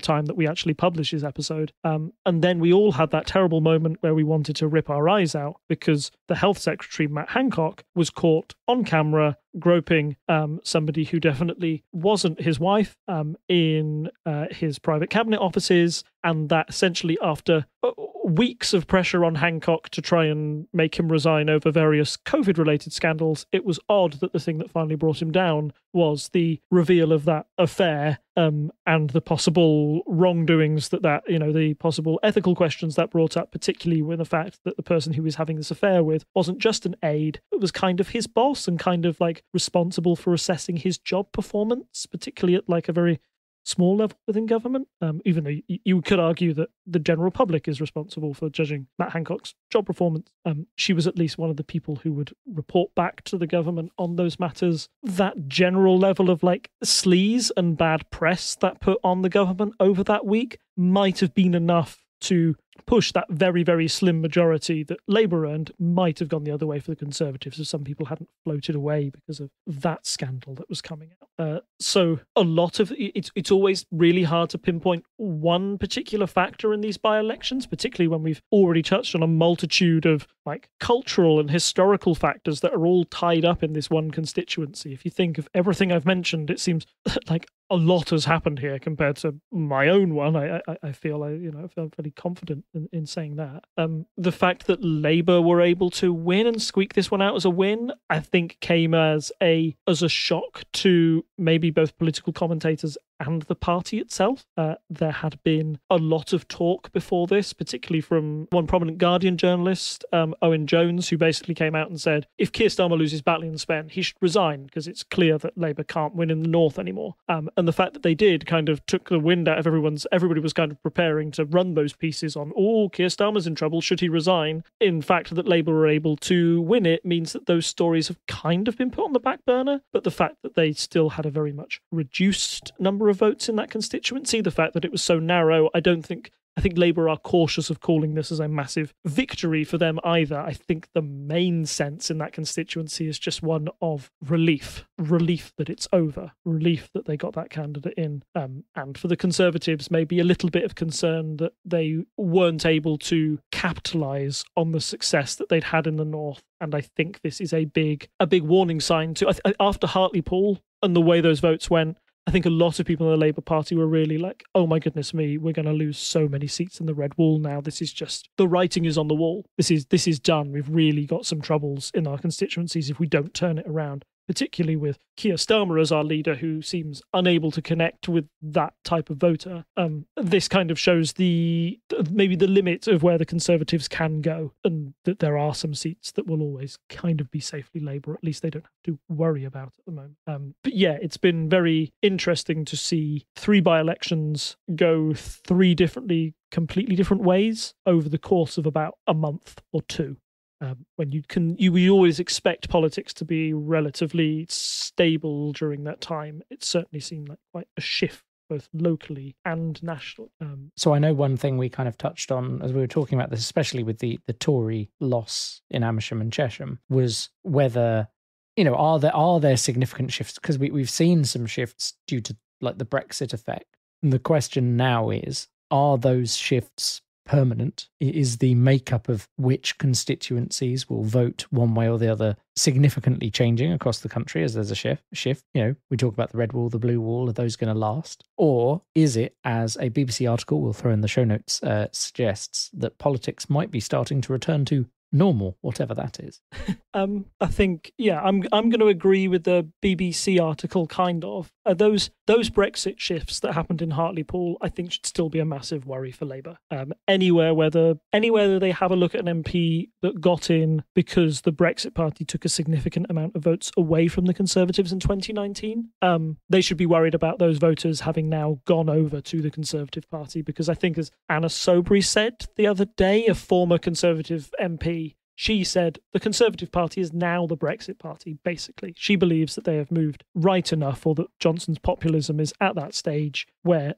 time that we actually publish this episode. Um, and then we all had that terrible moment where we wanted to rip our eyes out because the health secretary, Matt Hancock, was caught on camera groping um, somebody who definitely wasn't his wife um, in uh, his private cabinet offices. And that essentially, after uh, weeks of pressure on Hancock to try and make him resign over various COVID related scandals, it was odd that the thing that finally brought him down was the reveal of that affair um, and the possible wrongdoings that that you know the possible ethical questions that brought up, particularly with the fact that the person who was having this affair with wasn't just an aide, but was kind of his boss and kind of like responsible for assessing his job performance, particularly at like a very small level within government, um, even though you, could argue that the general public is responsible for judging Matt Hancock's job performance. Um, she was at least one of the people who would report back to the government on those matters. That general level of like sleaze and bad press that put on the government over that week might have been enough to push, that very, very slim majority that Labour earned might have gone the other way for the Conservatives if some people hadn't floated away because of that scandal that was coming out. Uh, so a lot of it's it's always really hard to pinpoint one particular factor in these by-elections, particularly when we've already touched on a multitude of like cultural and historical factors that are all tied up in this one constituency. If you think of everything I've mentioned, it seems [laughs] like a lot has happened here compared to my own one. I I, I feel I you know I feel fairly confident in, in saying that. Um, the fact that Labour were able to win and squeak this one out as a win, I think, came as a as a shock to maybe both political commentators and the party itself. Uh, there had been a lot of talk before this, particularly from one prominent Guardian journalist, um, Owen Jones, who basically came out and said if Keir Starmer loses Batley and Spen, he should resign because it's clear that Labour can't win in the north anymore. Um, and the fact that they did kind of took the wind out of everyone's. Everybody was kind of preparing to run those pieces on. Oh, Keir Starmer's in trouble. Should he resign? In fact, that Labour were able to win it means that those stories have kind of been put on the back burner. But the fact that they still had a very much reduced number of votes in that constituency, the fact that it was so narrow, I don't think I think Labour are cautious of calling this as a massive victory for them either. I think the main sense in that constituency is just one of relief relief that it's over, relief that they got that candidate in. Um, and for the Conservatives, maybe a little bit of concern that they weren't able to capitalise on the success that they'd had in the North. And I think this is a big, a big warning sign to after Hartley Hartlepool and the way those votes went. I think a lot of people in the Labour Party were really like, oh my goodness me, we're going to lose so many seats in the red wall now. This is just the writing is on the wall. This is this is done. We've really got some troubles in our constituencies if we don't turn it around particularly with Keir Starmer as our leader, who seems unable to connect with that type of voter. Um, this kind of shows the maybe the limit of where the Conservatives can go, and that there are some seats that will always kind of be safely Labour. At least they don't have to worry about at the moment. Um, but yeah, it's been very interesting to see three by-elections go three differently completely different ways over the course of about a month or two. Um, when you can, you we always expect politics to be relatively stable during that time. It certainly seemed like quite a shift both locally and nationally. Um, so I know one thing we kind of touched on as we were talking about this, especially with the the Tory loss in Amersham and Chesham, was whether you know are there are there significant shifts because we we've seen some shifts due to like the Brexit effect. And the question now is, are those shifts permanent. Is the makeup of which constituencies will vote one way or the other significantly changing across the country as there's a shift shift you know we talk about the red wall the blue wall are those going to last? Or is it as a bbc article we'll throw in the show notes uh, suggests that politics might be starting to return to normal, whatever that is. [laughs] um, I think, yeah, I'm I'm going to agree with the BBC article. Kind of uh, those those Brexit shifts that happened in Hartlepool, I think should still be a massive worry for Labour. Um, anywhere whether anywhere they have a look at an MP that got in because the Brexit Party took a significant amount of votes away from the Conservatives in 2019, um, they should be worried about those voters having now gone over to the Conservative Party because I think, as Anna Soubry said the other day, a former Conservative MP she said the Conservative Party is now the Brexit Party, basically. She believes that they have moved right enough, or that Johnson's populism is at that stage where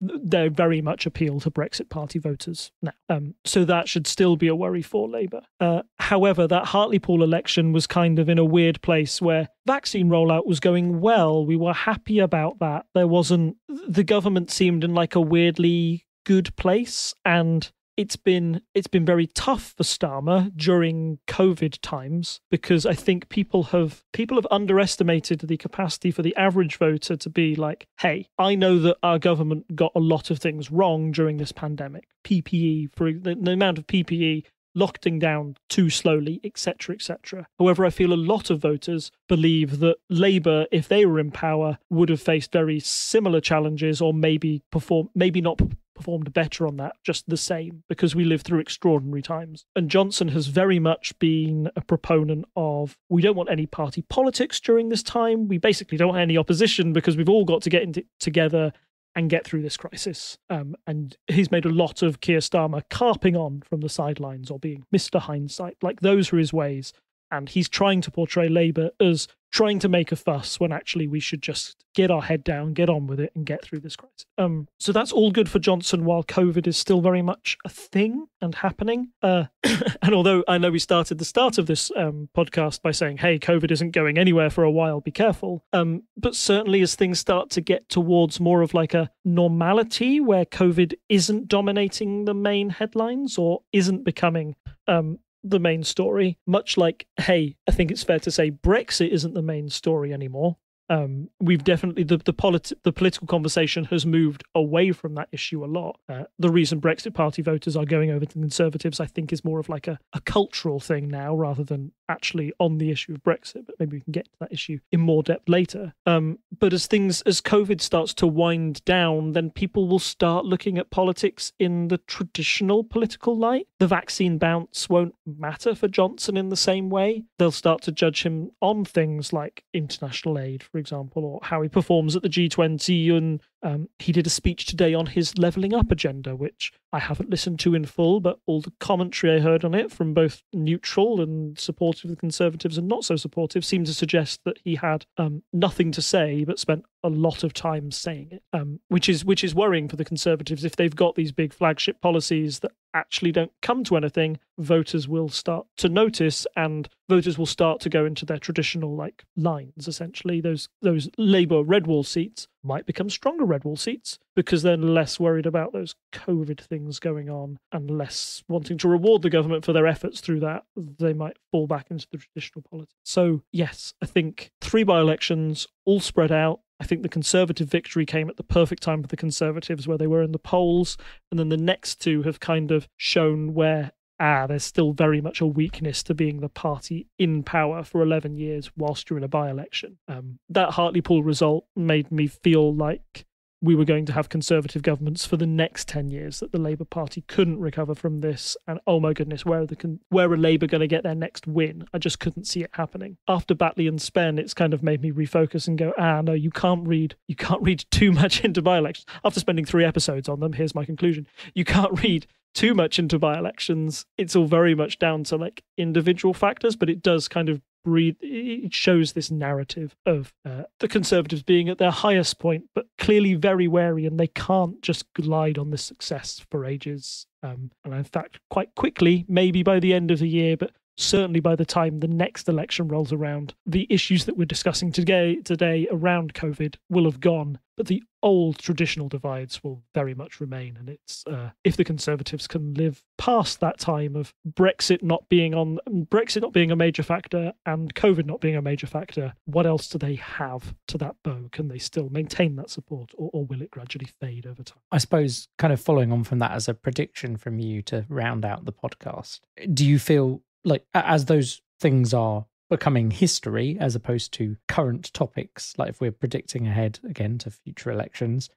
they very much appeal to Brexit Party voters now. Um, so that should still be a worry for Labour. Uh, however, that Hartlepool election was kind of in a weird place where vaccine rollout was going well. We were happy about that. There wasn't, the government seemed in like a weirdly good place. And it's been it's been very tough for Starmer during COVID times because I think people have people have underestimated the capacity for the average voter to be like, hey, I know that our government got a lot of things wrong during this pandemic. PPE for the, the amount of PPE locking down too slowly, etc., etc. However, I feel a lot of voters believe that Labour, if they were in power, would have faced very similar challenges, or maybe perform, maybe not performed better on that, just the same, because we live through extraordinary times. And Johnson has very much been a proponent of we don't want any party politics during this time. We basically don't want any opposition because we've all got to get into, together and get through this crisis. Um, and he's made a lot of Keir Starmer carping on from the sidelines or being Mr. Hindsight. Like those are his ways. and he's trying to portray Labour as trying to make a fuss when actually we should just get our head down, get on with it, and get through this crisis. Um, so that's all good for Johnson while COVID is still very much a thing and happening. Uh, [coughs] and although I know we started the start of this um, podcast by saying, hey, COVID isn't going anywhere for a while, be careful. Um, but certainly as things start to get towards more of like a normality where COVID isn't dominating the main headlines or isn't becoming um, the main story. Much like, hey, I think it's fair to say Brexit isn't the main story anymore. Um, we've definitely the the, politi- the political conversation has moved away from that issue a lot. Uh, the reason Brexit Party voters are going over to the Conservatives, I think, is more of like a, a cultural thing now rather than actually on the issue of Brexit. But maybe we can get to that issue in more depth later. Um, but as things as COVID starts to wind down, then people will start looking at politics in the traditional political light. The vaccine bounce won't matter for Johnson in the same way. They'll start to judge him on things like international aid for example, or how he performs at the G20. And um, he did a speech today on his levelling up agenda, which I haven't listened to in full, but all the commentary I heard on it from both neutral and supportive of the Conservatives and not so supportive seemed to suggest that he had um, nothing to say, but spent a lot of time saying it, um, which is which is worrying for the Conservatives. If they've got these big flagship policies that actually don't come to anything, voters will start to notice, and voters will start to go into their traditional like lines. Essentially, those those Labour red wall seats might become stronger red wall seats because they're less worried about those COVID things going on and less wanting to reward the government for their efforts through that. They might fall back into the traditional politics. So, yes, I think three by elections all spread out. I think the Conservative victory came at the perfect time for the Conservatives, where they were in the polls. And then the next two have kind of shown where ah, there's still very much a weakness to being the party in power for 11 years whilst you're in a by election. Um, that Hartlepool result made me feel like we were going to have conservative governments for the next 10 years that the labour party couldn't recover from this and oh my goodness where are the where are labour going to get their next win? I just couldn't see it happening. After batley and spen it's kind of made me refocus and go ah no you can't read you can't read too much into by-elections. After spending three episodes on them here's my conclusion you can't read too much into by elections. It's all very much down to like individual factors, but it does kind of breathe. It shows this narrative of uh, the Conservatives being at their highest point, but clearly very wary, and they can't just glide on this success for ages. Um, and in fact, quite quickly, maybe by the end of the year, but certainly by the time the next election rolls around, the issues that we're discussing today today around COVID will have gone, but the old traditional divides will very much remain. And it's uh, if the Conservatives can live past that time of Brexit not being on Brexit not being a major factor and COVID not being a major factor, what else do they have to that bow? Can they still maintain that support, or, or will it gradually fade over time? I suppose, kind of following on from that as a prediction from you to round out the podcast, do you feel like as those things are becoming history as opposed to current topics like if we're predicting ahead again to future elections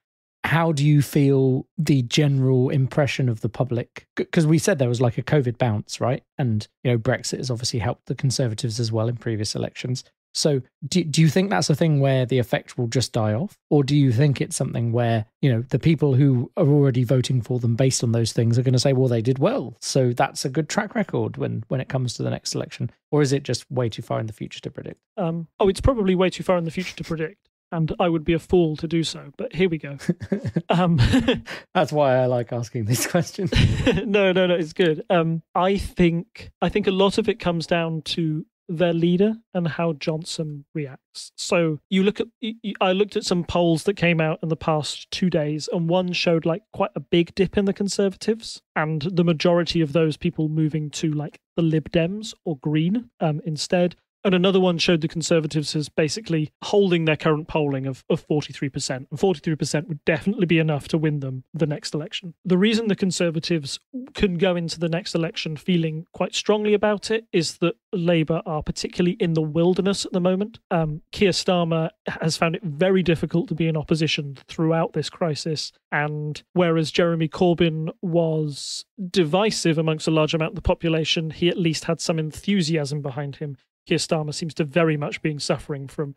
how do you feel the general impression of the public? Because we said there was like a covid bounce right? And you know brexit has obviously helped the conservatives as well in previous elections so do, do you think that's a thing where the effect will just die off? Or do you think it's something where, you know, the people who are already voting for them based on those things are going to say, well, they did well. So that's a good track record when, when it comes to the next election? Or is it just way too far in the future to predict? Um, oh, it's probably way too far in the future to predict. And I would be a fool to do so. But here we go. [laughs] um, [laughs] that's why I like asking these questions. [laughs] no, no, no, it's good. Um, I think I think a lot of it comes down to their leader and how Johnson reacts. So you look at, I looked at some polls that came out in the past two days, and one showed like quite a big dip in the Conservatives, and the majority of those people moving to like the Lib Dems or Green um, instead. And another one showed the Conservatives as basically holding their current polling of, of 43%. And 43% would definitely be enough to win them the next election. The reason the Conservatives can go into the next election feeling quite strongly about it is that Labour are particularly in the wilderness at the moment. Um, Keir Starmer has found it very difficult to be in opposition throughout this crisis. And whereas Jeremy Corbyn was divisive amongst a large amount of the population, he at least had some enthusiasm behind him. Keir Starmer seems to very much being suffering from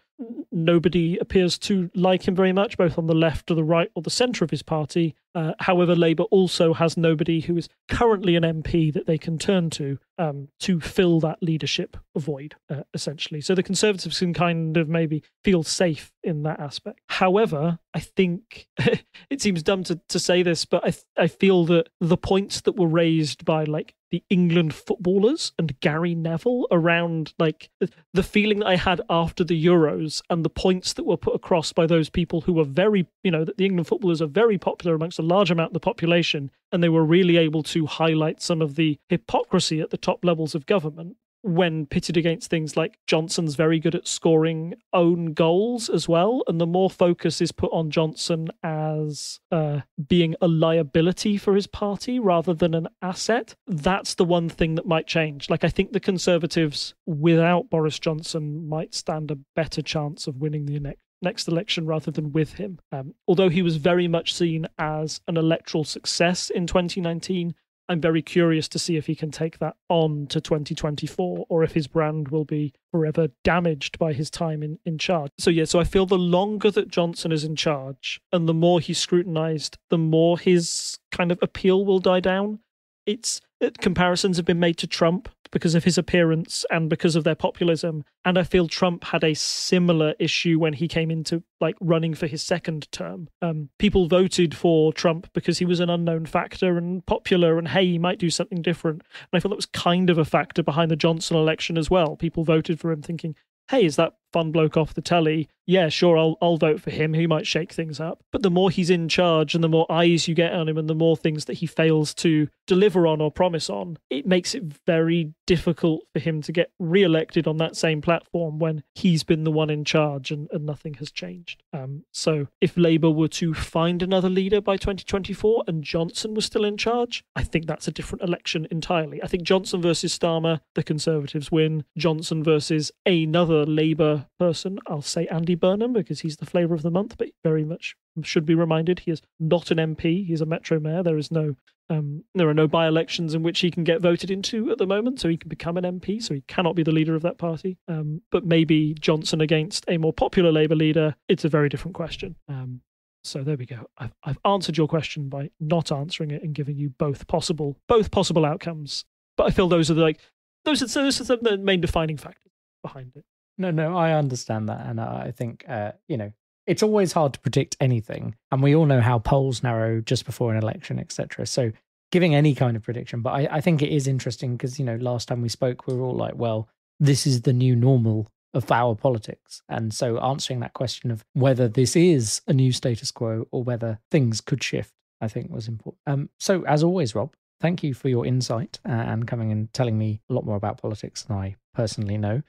nobody appears to like him very much, both on the left or the right or the centre of his party. Uh, however, Labour also has nobody who is currently an MP that they can turn to um, to fill that leadership void, uh, essentially. So the Conservatives can kind of maybe feel safe in that aspect. However, I think [laughs] it seems dumb to, to say this, but I, I feel that the points that were raised by like the England footballers and Gary Neville around like the feeling that I had after the Euros and the points that were put across by those people who were very, you know, that the England footballers are very popular amongst a large amount of the population and they were really able to highlight some of the hypocrisy at the top levels of government when pitted against things like Johnson's very good at scoring own goals as well, and the more focus is put on Johnson as uh, being a liability for his party rather than an asset, that's the one thing that might change. Like, I think the Conservatives without Boris Johnson might stand a better chance of winning the next election rather than with him. Um, although he was very much seen as an electoral success in 2019, I'm very curious to see if he can take that on to 2024 or if his brand will be forever damaged by his time in, in charge. So, yeah, so I feel the longer that Johnson is in charge and the more he's scrutinized, the more his kind of appeal will die down. It's comparisons have been made to Trump because of his appearance and because of their populism. And I feel Trump had a similar issue when he came into like running for his second term. Um, people voted for Trump because he was an unknown factor and popular, and hey, he might do something different. And I feel that was kind of a factor behind the Johnson election as well. People voted for him thinking, hey, is that fun bloke off the telly? Yeah, sure, I'll I'll vote for him. He might shake things up. But the more he's in charge and the more eyes you get on him and the more things that he fails to deliver on or promise on, it makes it very difficult for him to get re-elected on that same platform when he's been the one in charge and, and nothing has changed. Um, so if Labour were to find another leader by 2024 and Johnson was still in charge, I think that's a different election entirely. I think Johnson versus Starmer, the Conservatives win. Johnson versus another Labour person, I'll say Andy Burnham because he's the flavour of the month, but very much should be reminded he is not an MP. He's a Metro Mayor. There is no um, there are no by elections in which he can get voted into at the moment, so he can become an MP, so he cannot be the leader of that party. Um, but maybe Johnson against a more popular Labour leader, it's a very different question. Um, so there we go. I've, I've answered your question by not answering it and giving you both possible both possible outcomes. But I feel those are the, like those are, those are the main defining factors behind it. No, no, I understand that, and I think uh, you know it's always hard to predict anything, and we all know how polls narrow just before an election, etc. So giving any kind of prediction, but I, I think it is interesting because you know last time we spoke, we were all like, well, this is the new normal of our politics, and so answering that question of whether this is a new status quo or whether things could shift, I think was important. Um, so as always, Rob, thank you for your insight uh, and coming and telling me a lot more about politics than I personally know.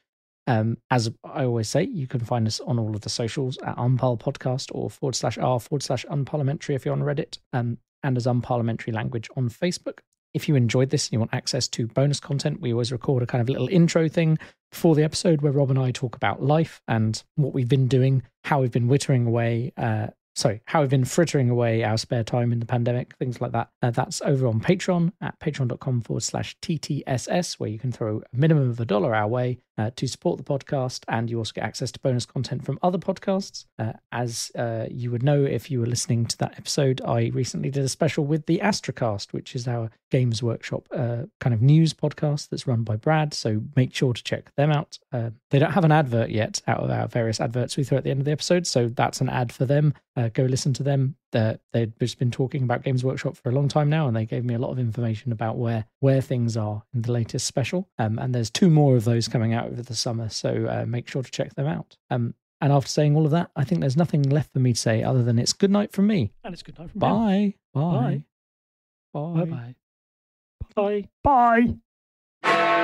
Um, as I always say, you can find us on all of the socials at Unparl Podcast or forward slash R forward slash Unparliamentary if you're on Reddit, um, and as Unparliamentary Language on Facebook. If you enjoyed this and you want access to bonus content, we always record a kind of little intro thing before the episode where Rob and I talk about life and what we've been doing, how we've been wittering away uh, sorry, how we've been frittering away our spare time in the pandemic, things like that. Uh, that's over on Patreon at patreon.com forward slash TTSS, where you can throw a minimum of a dollar our way uh, to support the podcast. And you also get access to bonus content from other podcasts. Uh, as uh, you would know if you were listening to that episode, I recently did a special with the Astrocast, which is our Games Workshop uh, kind of news podcast that's run by Brad. So make sure to check them out. Uh, they don't have an advert yet out of our various adverts we throw at the end of the episode. So that's an ad for them. Uh, go listen to them. They're, they've just been talking about Games Workshop for a long time now, and they gave me a lot of information about where where things are in the latest special. Um, and there's two more of those coming out over the summer, so uh, make sure to check them out. Um, and after saying all of that, I think there's nothing left for me to say other than it's good night from me. And it's good night from Bye. Bye. Bye. Bye. Bye. Bye. Bye.